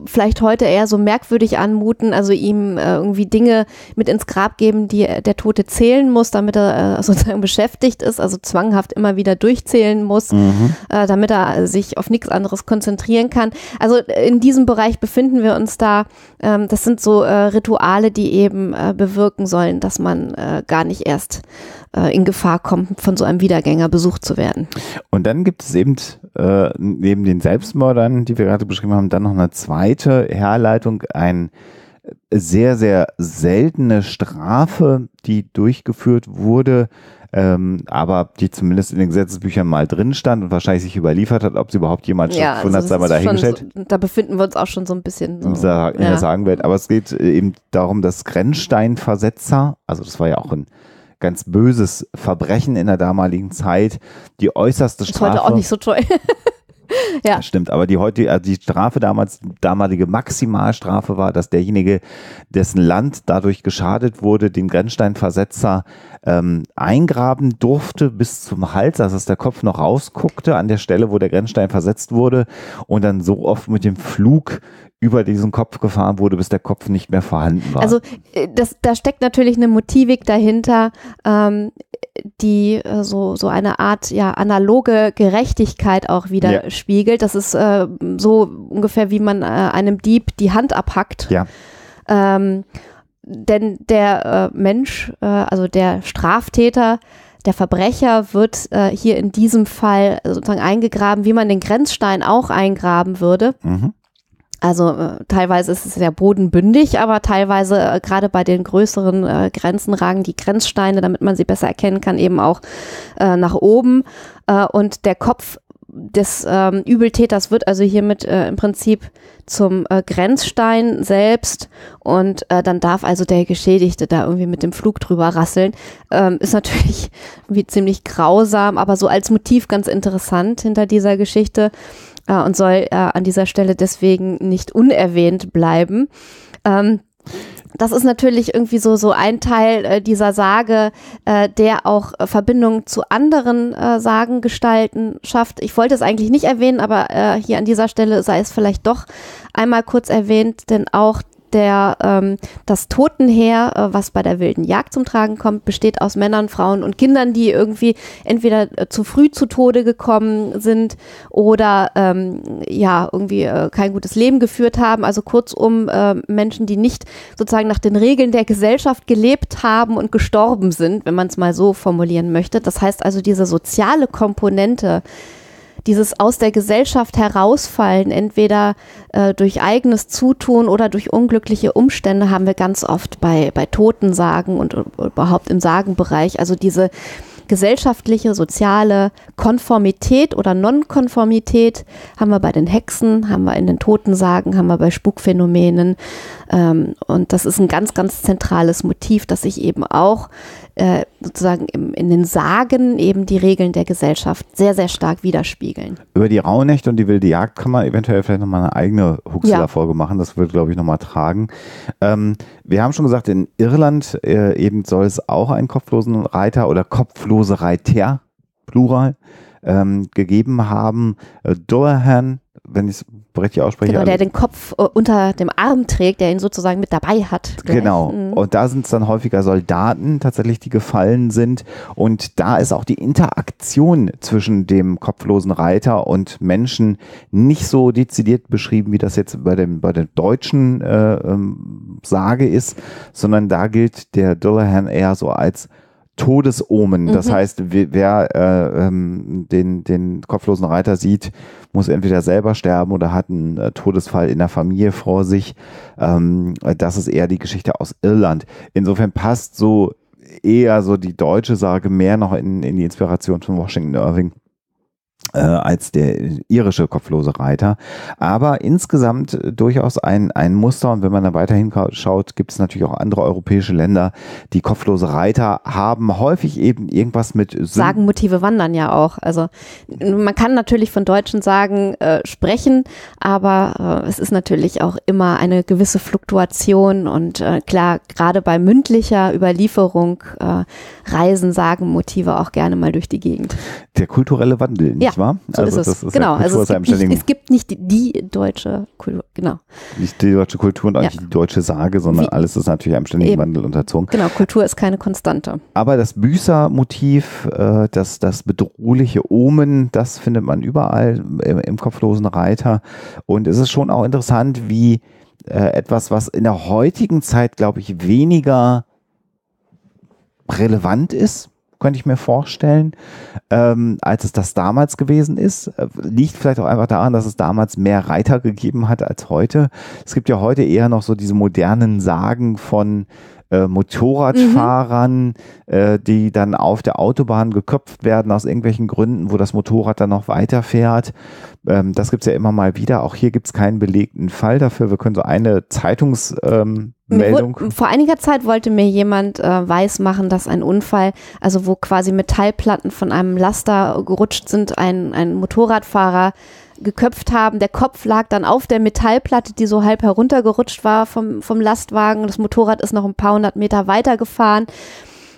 vielleicht heute eher so merkwürdig anmuten, also ihm äh, irgendwie Dinge mit ins Grab geben, die der Tote zählen muss, damit er äh, (laughs) sozusagen beschäftigt ist, also zwanghaft immer wieder durchzählen muss, mhm. äh, damit er sich auf nichts anderes konzentrieren kann. Also in diesem Bereich befinden wir uns da. Ähm, das sind so äh, Rituale, die eben äh, bewirken sollen, dass man äh, gar nicht erst äh, in Gefahr kommt, von so einem Wiedergänger besucht zu werden. Und dann gibt es eben äh, neben den Selbstmördern, die wir gerade beschrieben haben, dann noch eine zweite Herleitung, ein sehr, sehr seltene Strafe, die durchgeführt wurde, ähm, aber die zumindest in den Gesetzesbüchern mal drin stand und wahrscheinlich sich überliefert hat, ob sie überhaupt jemand ja, stattgefunden also hat, sei mal dahingestellt. So, da befinden wir uns auch schon so ein bisschen so, in, der, in ja. der Sagenwelt. Aber es geht eben darum, dass Grenzsteinversetzer, also das war ja auch ein ganz böses Verbrechen in der damaligen Zeit. Die äußerste Strafe. Ist heute auch nicht so toll. (laughs) (laughs) ja. Das stimmt, aber die heutige, also die Strafe damals, damalige Maximalstrafe war, dass derjenige, dessen Land dadurch geschadet wurde, den Grenzsteinversetzer ähm, eingraben durfte bis zum Hals, also dass der Kopf noch rausguckte an der Stelle, wo der Grenzstein versetzt wurde und dann so oft mit dem Flug über diesen Kopf gefahren wurde, bis der Kopf nicht mehr vorhanden war. Also äh, das, da steckt natürlich eine Motivik dahinter, ähm, die äh, so, so eine Art ja analoge Gerechtigkeit auch widerspiegelt. Ja. Das ist äh, so ungefähr, wie man äh, einem Dieb die Hand abhackt. Ja. Ähm, denn der äh, Mensch, äh, also der Straftäter, der Verbrecher wird äh, hier in diesem Fall sozusagen eingegraben, wie man den Grenzstein auch eingraben würde. Mhm. Also äh, teilweise ist es ja bodenbündig, aber teilweise äh, gerade bei den größeren äh, Grenzen ragen die Grenzsteine, damit man sie besser erkennen kann, eben auch äh, nach oben. Äh, und der Kopf des ähm, Übeltäters wird also hiermit äh, im Prinzip zum Grenzstein selbst und dann darf also der Geschädigte da irgendwie mit dem Flug drüber rasseln. Ähm, ist natürlich (laughs) wie ziemlich grausam, aber so als Motiv ganz interessant hinter dieser Geschichte äh, und soll äh, an dieser Stelle deswegen nicht unerwähnt bleiben. Ähm, das ist natürlich irgendwie so, so ein Teil äh, dieser Sage, äh, der auch äh, Verbindungen zu anderen äh, Sagengestalten schafft. Ich wollte es eigentlich nicht erwähnen, aber äh, hier an dieser Stelle sei es vielleicht doch einmal kurz erwähnt, denn auch der, ähm, das Totenheer, äh, was bei der wilden Jagd zum Tragen kommt, besteht aus Männern, Frauen und Kindern, die irgendwie entweder äh, zu früh zu Tode gekommen sind oder ähm, ja, irgendwie äh, kein gutes Leben geführt haben. Also kurzum äh, Menschen, die nicht sozusagen nach den Regeln der Gesellschaft gelebt haben und gestorben sind, wenn man es mal so formulieren möchte. Das heißt also, diese soziale Komponente, dieses aus der Gesellschaft herausfallen, entweder äh, durch eigenes Zutun oder durch unglückliche Umstände, haben wir ganz oft bei, bei Totensagen und überhaupt im Sagenbereich. Also diese gesellschaftliche, soziale Konformität oder Nonkonformität haben wir bei den Hexen, haben wir in den Totensagen, haben wir bei Spukphänomenen. Ähm, und das ist ein ganz, ganz zentrales Motiv, das sich eben auch äh, sozusagen im, in den Sagen eben die Regeln der Gesellschaft sehr, sehr stark widerspiegeln. Über die Rauhnächte und die wilde Jagd kann man eventuell vielleicht nochmal eine eigene Huxler-Folge ja. machen. Das wird, glaube ich, nochmal tragen. Ähm, wir haben schon gesagt, in Irland äh, eben soll es auch einen kopflosen Reiter oder kopflose Reiter, Plural, ähm, gegeben haben. Äh, Dorahan, wenn ich es richtig ausspreche. Genau, der den Kopf äh, unter dem Arm trägt, der ihn sozusagen mit dabei hat. Gleich. Genau. Mhm. Und da sind es dann häufiger Soldaten tatsächlich, die gefallen sind. Und da ist auch die Interaktion zwischen dem kopflosen Reiter und Menschen nicht so dezidiert beschrieben, wie das jetzt bei dem bei der deutschen äh, ähm, Sage ist, sondern da gilt der Dullahan eher so als Todesomen. Das mhm. heißt, wer äh, ähm, den, den kopflosen Reiter sieht, muss entweder selber sterben oder hat einen äh, Todesfall in der Familie vor sich. Ähm, das ist eher die Geschichte aus Irland. Insofern passt so eher so die deutsche Sage mehr noch in, in die Inspiration von Washington Irving äh, als der irische kopflose Reiter. Aber insgesamt durchaus ein, ein Muster. Und wenn man da weiterhin schaut, gibt es natürlich auch andere europäische Länder, die kopflose Reiter haben. Häufig eben irgendwas mit Syn Sagenmotive wandern ja auch. Also man kann natürlich von deutschen Sagen äh, sprechen, aber äh, es ist natürlich auch immer eine gewisse Fluktuation. Und äh, klar, gerade bei mündlicher Überlieferung äh, reisen Sagenmotive auch gerne mal durch die Gegend. Der kulturelle Wandel, nicht ja. wahr? Wahr? So also ist es. Ist genau, also es gibt, nicht, es gibt, nicht, die, deutsche Kultur, genau. Nicht die deutsche Kultur und auch ja. nicht die deutsche Sage, sondern Wie? alles ist natürlich einem ständigen Eben. Wandel unterzogen. Genau, Kultur ist keine Konstante. Aber das Büßer-Motiv, äh, das, das bedrohliche Omen, das findet man überall im, im kopflosen Reiter. Und es ist schon auch interessant, wie äh, etwas, was in der heutigen Zeit, glaube ich, weniger relevant ist, könnte ich mir vorstellen, ähm, als es das damals gewesen ist. Äh, liegt vielleicht auch einfach daran, dass es damals mehr Reiter gegeben hat als heute. Es gibt ja heute eher noch so diese modernen Sagen von äh, Motorradfahrern, mhm. äh, die dann auf der Autobahn geköpft werden aus irgendwelchen Gründen, wo das Motorrad dann noch weiterfährt. Ähm, das gibt es ja immer mal wieder. Auch hier gibt es keinen belegten Fall dafür. Wir können so eine Zeitungsmeldung. Ähm, vor einiger Zeit wollte mir jemand äh, weismachen, dass ein Unfall, also wo quasi Metallplatten von einem Laster gerutscht sind, ein, ein Motorradfahrer geköpft haben. Der Kopf lag dann auf der Metallplatte, die so halb heruntergerutscht war vom, vom Lastwagen. Das Motorrad ist noch ein paar hundert Meter weitergefahren.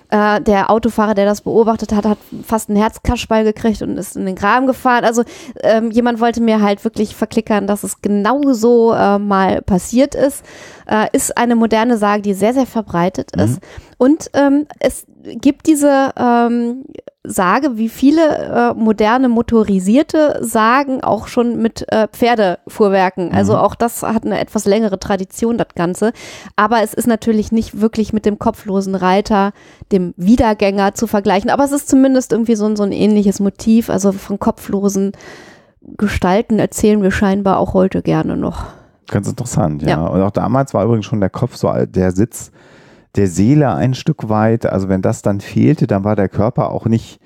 Äh, der Autofahrer, der das beobachtet hat, hat fast einen Herzkaschball gekriegt und ist in den Graben gefahren. Also ähm, jemand wollte mir halt wirklich verklickern, dass es genau so äh, mal passiert ist. Äh, ist eine moderne Sage, die sehr, sehr verbreitet mhm. ist. Und ähm, es gibt diese ähm, Sage, wie viele äh, moderne motorisierte Sagen auch schon mit äh, Pferdefuhrwerken. Also mhm. auch das hat eine etwas längere Tradition, das Ganze. Aber es ist natürlich nicht wirklich mit dem kopflosen Reiter, dem Wiedergänger zu vergleichen. Aber es ist zumindest irgendwie so, so ein ähnliches Motiv. Also von kopflosen Gestalten erzählen wir scheinbar auch heute gerne noch. Ganz interessant, ja. ja. Und auch damals war übrigens schon der Kopf so der Sitz der Seele ein Stück weit. Also wenn das dann fehlte, dann war der Körper auch nicht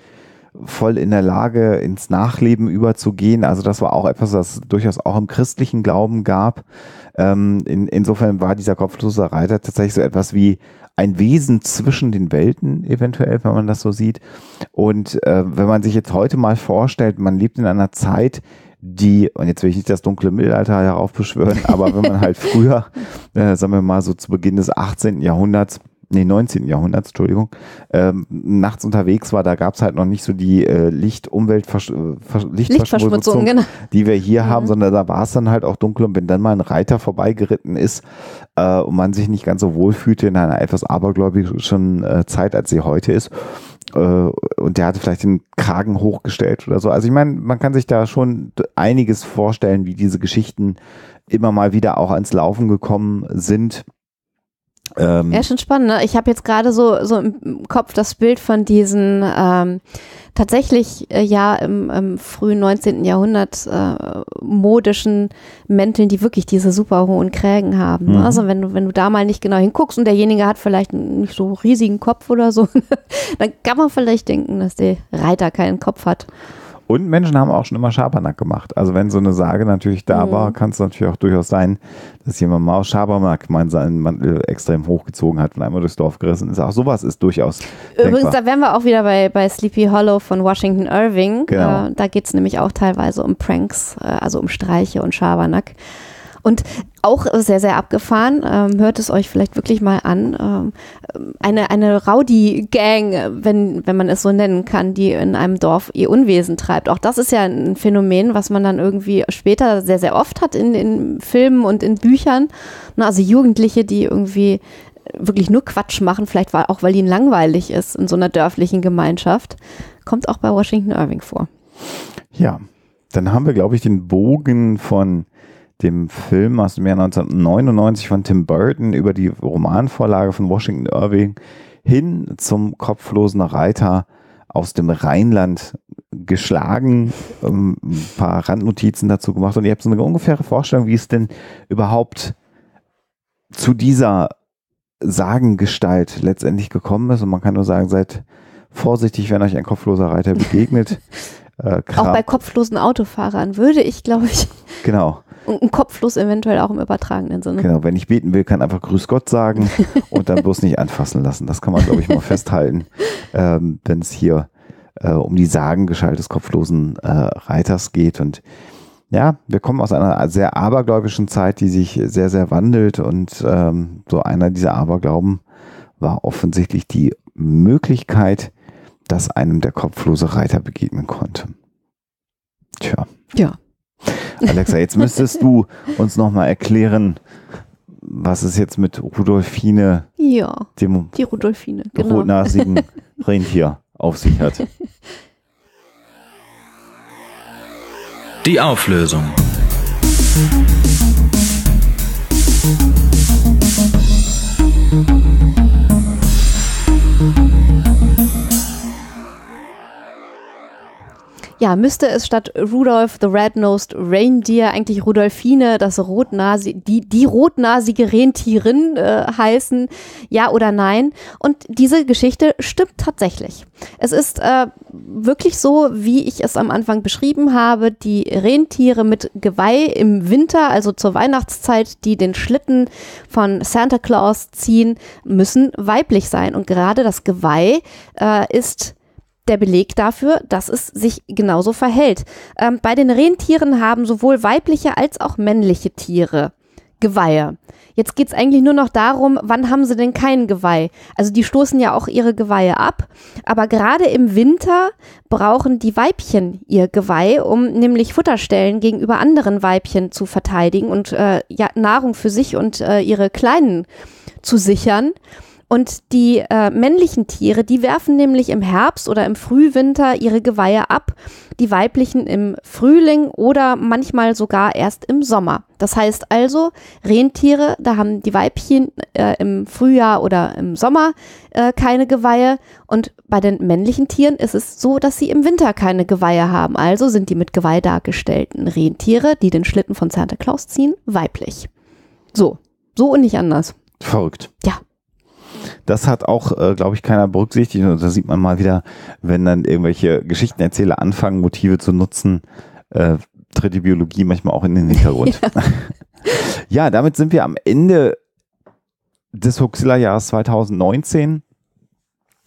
voll in der Lage, ins Nachleben überzugehen. Also das war auch etwas, was es durchaus auch im christlichen Glauben gab. Ähm, in, insofern war dieser kopflose Reiter tatsächlich so etwas wie ein Wesen zwischen den Welten, eventuell, wenn man das so sieht. Und äh, wenn man sich jetzt heute mal vorstellt, man lebt in einer Zeit, die, und jetzt will ich nicht das dunkle Mittelalter heraufbeschwören, aber wenn man halt früher, (laughs) äh, sagen wir mal so zu Beginn des 18. Jahrhunderts, nee, 19. Jahrhunderts, Entschuldigung, ähm, nachts unterwegs war, da gab es halt noch nicht so die äh, Licht-Umwelt-Lichtverschmutzung, Lichtverschmutzung, genau. die wir hier mhm. haben, sondern da war es dann halt auch dunkel und wenn dann mal ein Reiter vorbeigeritten ist äh, und man sich nicht ganz so wohl fühlte in einer etwas abergläubischen äh, Zeit, als sie heute ist, äh, und der hatte vielleicht den Kragen hochgestellt oder so. Also ich meine, man kann sich da schon einiges vorstellen, wie diese Geschichten immer mal wieder auch ans Laufen gekommen sind. Ähm, Ja, schon spannend. Ne? Ich habe jetzt gerade so, so im Kopf das Bild von diesen ähm, tatsächlich äh, ja im, im frühen 19. Jahrhundert äh, modischen Mänteln, die wirklich diese super hohen Krägen haben. Ne? Mhm. Also wenn du, wenn du da mal nicht genau hinguckst und derjenige hat vielleicht einen nicht so riesigen Kopf oder so, (laughs) dann kann man vielleicht denken, dass der Reiter keinen Kopf hat. Und Menschen haben auch schon immer Schabernack gemacht. Also wenn so eine Sage natürlich da Mhm. war, kann es natürlich auch durchaus sein, dass jemand mal aus Schabernack meinen seinen Mantel extrem hochgezogen hat und einmal durchs Dorf gerissen ist. Auch sowas ist durchaus Übrigens, denkbar. da wären wir auch wieder bei, bei Sleepy Hollow von Washington Irving. Genau. Äh, da geht es nämlich auch teilweise um Pranks, äh, also um Streiche und Schabernack. Und auch sehr, sehr abgefahren, ähm, hört es euch vielleicht wirklich mal an. Ähm, eine eine Rowdy-Gang, wenn, wenn man es so nennen kann, die in einem Dorf ihr Unwesen treibt. Auch das ist ja ein Phänomen, was man dann irgendwie später sehr, sehr oft hat in, in Filmen und in Büchern. Na, also Jugendliche, die irgendwie wirklich nur Quatsch machen, vielleicht auch weil ihnen langweilig ist in so einer dörflichen Gemeinschaft, kommt auch bei Washington Irving vor. Ja, dann haben wir, glaube ich, den Bogen von dem Film aus dem Jahr 1999 von Tim Burton über die Romanvorlage von Washington Irving hin zum kopflosen Reiter aus dem Rheinland geschlagen, ähm, ein paar Randnotizen dazu gemacht und ihr habt so eine ungefähre Vorstellung, wie es denn überhaupt zu dieser Sagengestalt letztendlich gekommen ist und man kann nur sagen, seid vorsichtig, wenn euch ein kopfloser Reiter begegnet. (laughs) Äh, Auch bei kopflosen Autofahrern würde ich, glaube ich, Genau, und (laughs) und kopflos eventuell auch im übertragenen Sinne. genau. Wenn ich beten will, kann einfach Grüß Gott sagen (laughs) und dann bloß nicht anfassen lassen. Das kann man, glaube ich, mal festhalten, (laughs) ähm, wenn es hier äh, um die Sagengestalt des kopflosen äh, Reiters geht. Und ja, wir kommen aus einer sehr abergläubischen Zeit, die sich sehr, sehr wandelt. Und ähm, so einer dieser Aberglauben war offensichtlich die Möglichkeit, dass einem der kopflose Reiter begegnen konnte. Tja. Ja. Alexa, jetzt (laughs) müsstest du uns nochmal erklären, was es jetzt mit Rudolfine, Ja, dem die Rudolfine, genau. rotnasigen (laughs) Rentier, auf sich hat. Die Auflösung. Ja, müsste es statt Rudolph the Red-Nosed Reindeer eigentlich Rudolfine, das rotnasi die, die rotnasige Rentierin äh, heißen? Ja oder nein? Und diese Geschichte stimmt tatsächlich. Es ist äh, wirklich so, wie ich es am Anfang beschrieben habe, die Rentiere mit Geweih im Winter, also zur Weihnachtszeit, die den Schlitten von Santa Claus ziehen, müssen weiblich sein. Und gerade das Geweih äh, ist der Beleg dafür, dass es sich genauso verhält. Ähm, bei den Rentieren haben sowohl weibliche als auch männliche Tiere Geweihe. Jetzt geht es eigentlich nur noch darum, wann haben sie denn kein Geweih? Also die stoßen ja auch ihre Geweihe ab, aber gerade im Winter brauchen die Weibchen ihr Geweih, um nämlich Futterstellen gegenüber anderen Weibchen zu verteidigen und äh, ja, Nahrung für sich und äh, ihre Kleinen zu sichern. Und die äh, männlichen Tiere, die werfen nämlich im Herbst oder im Frühwinter ihre Geweihe ab, die weiblichen im Frühling oder manchmal sogar erst im Sommer. Das heißt also, Rentiere, da haben die Weibchen äh, im Frühjahr oder im Sommer äh, keine Geweihe und bei den männlichen Tieren ist es so, dass sie im Winter keine Geweihe haben. Also sind die mit Geweih dargestellten Rentiere, die den Schlitten von Santa Claus ziehen, weiblich. So, so und nicht anders. Verrückt. Ja. Das hat auch, äh, glaube ich, keiner berücksichtigt. Und da sieht man mal wieder, wenn dann irgendwelche Geschichtenerzähler anfangen, Motive zu nutzen, äh, tritt die Biologie manchmal auch in den Hintergrund. (laughs) (laughs) ja. damit sind wir am Ende des Huxilla-Jahres 2019.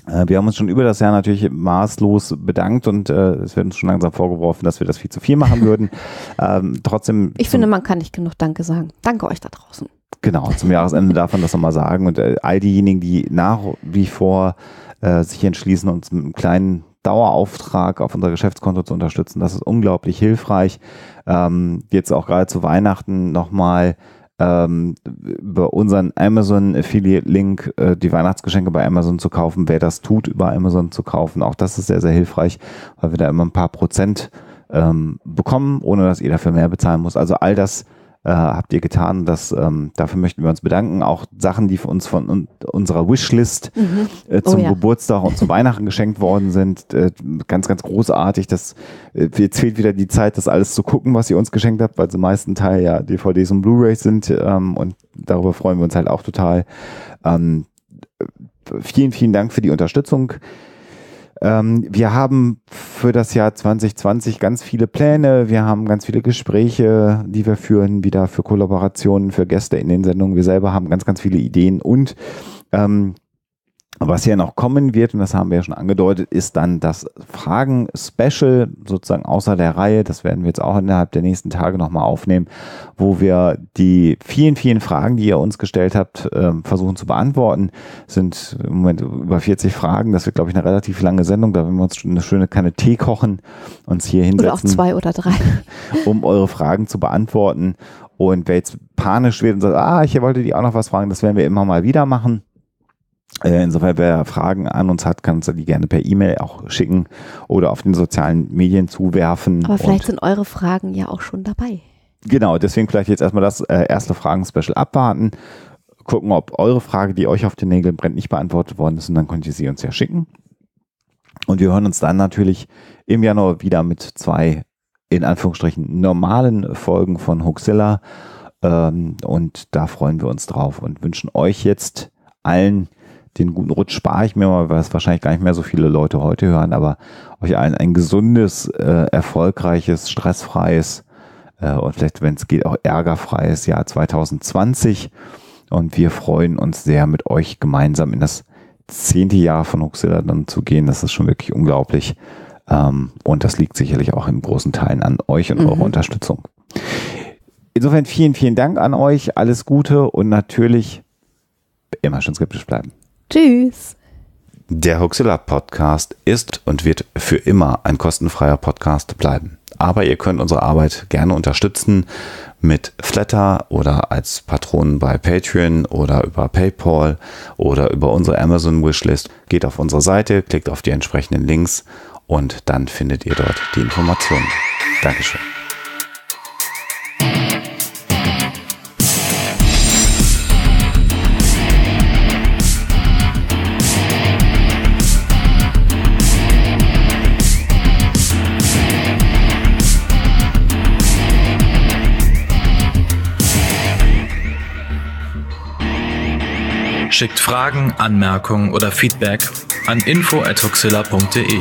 Äh, wir haben uns schon über das Jahr natürlich maßlos bedankt und äh, es wird uns schon langsam vorgeworfen, dass wir das viel zu viel machen würden. (laughs) ähm, trotzdem. Ich finde, man kann nicht genug Danke sagen. Danke euch da draußen. Genau, zum Jahresende darf man das nochmal sagen. Und äh, all diejenigen, die nach wie vor äh, sich entschließen, uns mit einem kleinen Dauerauftrag auf unser Geschäftskonto zu unterstützen, das ist unglaublich hilfreich. Ähm, jetzt auch gerade zu Weihnachten nochmal ähm, über unseren Amazon Affiliate Link äh, die Weihnachtsgeschenke bei Amazon zu kaufen, wer das tut, über Amazon zu kaufen. Auch das ist sehr, sehr hilfreich, weil wir da immer ein paar Prozent ähm, bekommen, ohne dass ihr dafür mehr bezahlen muss. Also all das äh, habt ihr getan. Das, ähm, dafür möchten wir uns bedanken. Auch Sachen, die für uns von un unserer Wishlist Mhm. äh, zum Oh ja. Geburtstag und zu Weihnachten (laughs) geschenkt worden sind. Äh, ganz, ganz großartig. Das, äh, jetzt fehlt wieder die Zeit, das alles zu gucken, was ihr uns geschenkt habt, weil zum meisten Teil ja DVDs und Blu-rays sind. Ähm, und darüber freuen wir uns halt auch total. Ähm, vielen, vielen Dank für die Unterstützung. Ähm, wir haben für das Jahr 2020 ganz viele Pläne. Wir haben ganz viele Gespräche, die wir führen, wieder für Kollaborationen, für Gäste in den Sendungen. Wir selber haben ganz, ganz viele Ideen und ähm, was hier noch kommen wird, und das haben wir ja schon angedeutet, ist dann das Fragen-Special, sozusagen außer der Reihe. Das werden wir jetzt auch innerhalb der nächsten Tage nochmal aufnehmen, wo wir die vielen, vielen Fragen, die ihr uns gestellt habt, ähm, versuchen zu beantworten. Es sind im Moment über 40 Fragen. Das wird, glaube ich, eine relativ lange Sendung. Da werden wir uns eine schöne Kanne Tee kochen, uns hier Oder auch hinsetzen zwei oder drei. (laughs) um eure Fragen zu beantworten. Und wer jetzt panisch wird und sagt, ah, ich wollte die auch noch was fragen, das werden wir immer mal wieder machen. Äh, Insofern, wer Fragen an uns hat, kann uns die gerne per E-Mail auch schicken oder auf den sozialen Medien zuwerfen. Aber vielleicht sind eure Fragen ja auch schon dabei. genau, deswegen vielleicht jetzt erstmal das äh, erste Fragen-Special abwarten, gucken, ob eure Frage, die euch auf den Nägeln brennt, nicht beantwortet worden ist und dann könnt ihr sie uns ja schicken. Und wir hören uns dann natürlich im Januar wieder mit zwei, in Anführungsstrichen, normalen Folgen von Hoaxilla. Ähm, und da freuen wir uns drauf und wünschen euch jetzt allen den guten Rutsch spare ich mir mal, weil es wahrscheinlich gar nicht mehr so viele Leute heute hören, aber euch allen ein gesundes, äh, erfolgreiches, stressfreies äh, und vielleicht, wenn es geht, auch ärgerfreies Jahr 2020. Und wir freuen uns sehr, mit euch gemeinsam in das zehnte Jahr von Huxilla dann zu gehen. Das ist schon wirklich unglaublich. Ähm, und das liegt sicherlich auch in großen Teilen an euch und Mhm. eurer Unterstützung. Insofern vielen, vielen Dank an euch. Alles Gute und natürlich immer schön skeptisch bleiben. Tschüss. Der Hoaxilla Podcast ist und wird für immer ein kostenfreier Podcast bleiben. Aber ihr könnt unsere Arbeit gerne unterstützen mit Flatter oder als Patronen bei Patreon oder über PayPal oder über unsere Amazon Wishlist. Geht auf unsere Seite, klickt auf die entsprechenden Links und dann findet ihr dort die Informationen. Dankeschön. Schickt Fragen, Anmerkungen oder Feedback an info@huxilla.de.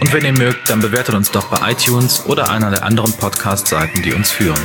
Und wenn ihr mögt, dann bewertet uns doch bei iTunes oder einer der anderen Podcast-Seiten, die uns führen.